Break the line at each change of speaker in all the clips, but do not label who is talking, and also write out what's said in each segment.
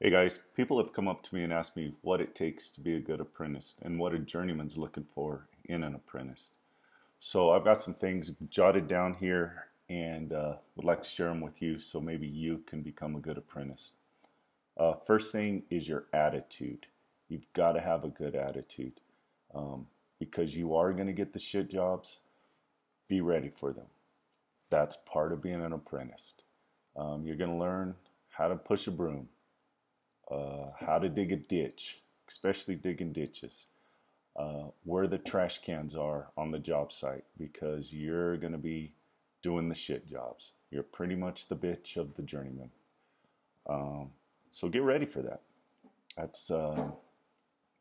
Hey guys, people have come up to me and asked me what it takes to be a good apprentice and what a journeyman's looking for in an apprentice. So I've got some things jotted down here and uh, would like to share them with you so maybe you can become a good apprentice. Uh, first thing is your attitude. You've got to have a good attitude um, because you are going to get the shit jobs. Be ready for them. That's part of being an apprentice. Um, you're going to learn how to push a broom uh, how to dig a ditch, especially digging ditches, uh, where the trash cans are on the job site because you're going to be doing the shit jobs. You're pretty much the bitch of the journeyman. Um, so get ready for that. That's uh,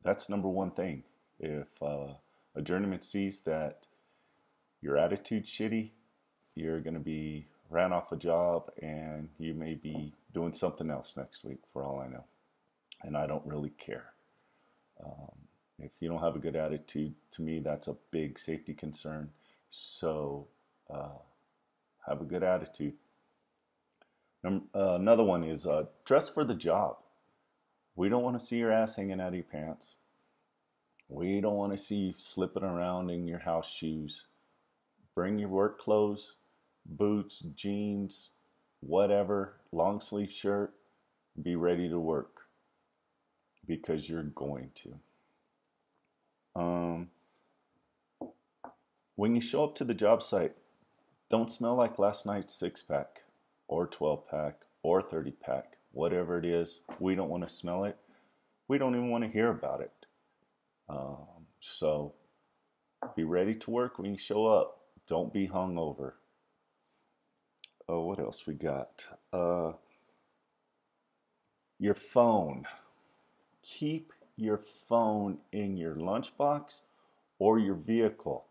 that's number one thing. If uh, a journeyman sees that your attitude's shitty, you're going to be ran off a job and you may be doing something else next week for all I know and I don't really care. Um, if you don't have a good attitude, to me, that's a big safety concern. So uh, have a good attitude. Uh, another one is uh, dress for the job. We don't want to see your ass hanging out of your pants. We don't want to see you slipping around in your house shoes. Bring your work clothes, boots, jeans, whatever, long sleeve shirt. Be ready to work because you're going to. Um, when you show up to the job site, don't smell like last night's six pack or 12 pack or 30 pack, whatever it is. We don't want to smell it. We don't even want to hear about it. Um, so be ready to work when you show up. Don't be hungover. Oh, what else we got? Uh, your phone keep your phone in your lunchbox or your vehicle.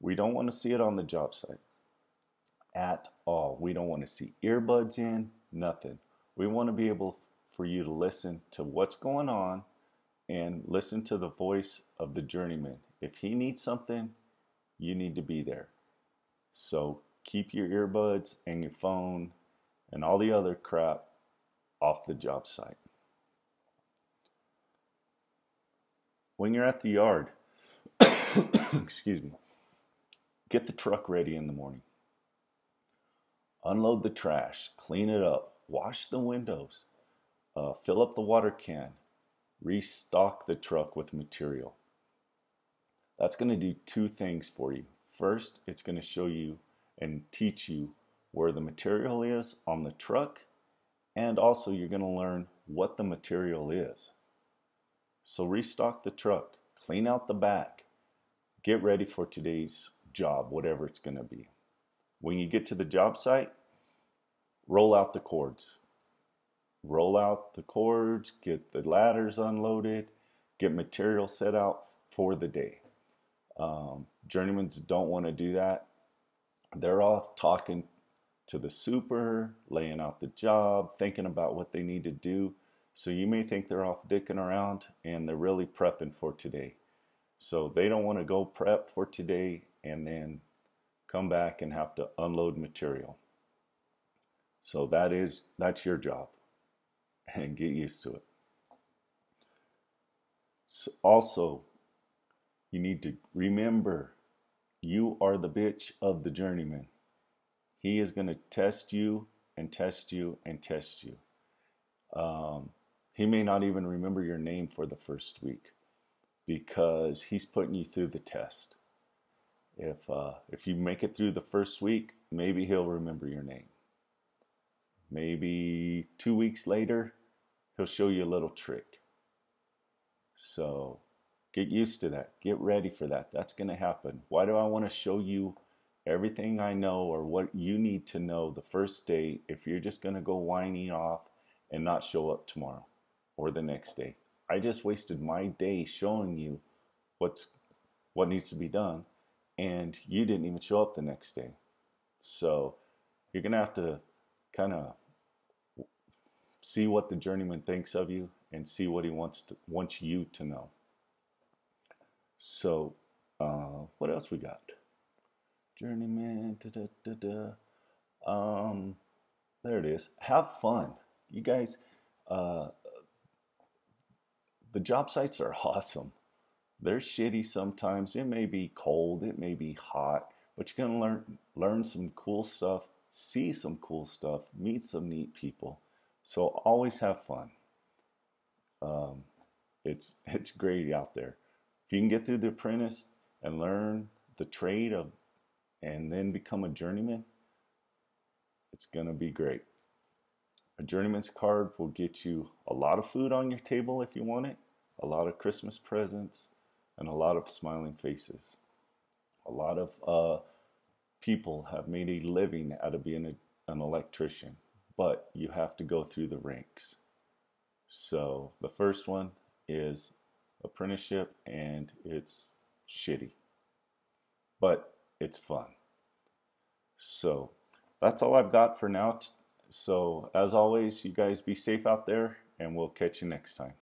We don't want to see it on the job site at all. We don't want to see earbuds in, nothing. We want to be able for you to listen to what's going on and listen to the voice of the journeyman. If he needs something, you need to be there. So keep your earbuds and your phone and all the other crap off the job site. When you're at the yard, excuse me, get the truck ready in the morning. Unload the trash, clean it up, wash the windows, uh, fill up the water can, restock the truck with material. That's going to do two things for you. First, it's going to show you and teach you where the material is on the truck, and also you're going to learn what the material is. So restock the truck, clean out the back, get ready for today's job, whatever it's going to be. When you get to the job site, roll out the cords. Roll out the cords, get the ladders unloaded, get material set out for the day. Um, journeymans don't want to do that. They're off talking to the super, laying out the job, thinking about what they need to do. So you may think they're off dicking around and they're really prepping for today. So they don't want to go prep for today and then come back and have to unload material. So that is that's your job and get used to it. So also, you need to remember you are the bitch of the journeyman. He is going to test you and test you and test you. Um, he may not even remember your name for the first week because he's putting you through the test. If uh, if you make it through the first week, maybe he'll remember your name. Maybe two weeks later, he'll show you a little trick. So get used to that. Get ready for that. That's going to happen. Why do I want to show you everything I know or what you need to know the first day if you're just going to go whining off and not show up tomorrow? Or the next day. I just wasted my day showing you what's what needs to be done, and you didn't even show up the next day. So you're gonna have to kind of see what the journeyman thinks of you and see what he wants to wants you to know. So uh, what else we got? Journeyman. Da, da, da, um, there it is. Have fun, you guys. Uh, the job sites are awesome. They're shitty sometimes. It may be cold, it may be hot, but you're gonna learn learn some cool stuff, see some cool stuff, meet some neat people. So always have fun. Um, it's it's great out there. If you can get through the apprentice and learn the trade of, and then become a journeyman, it's gonna be great. A journeyman's card will get you a lot of food on your table if you want it, a lot of Christmas presents, and a lot of smiling faces. A lot of uh, people have made a living out of being a, an electrician, but you have to go through the ranks. So the first one is apprenticeship, and it's shitty, but it's fun. So that's all I've got for now. So, as always, you guys be safe out there, and we'll catch you next time.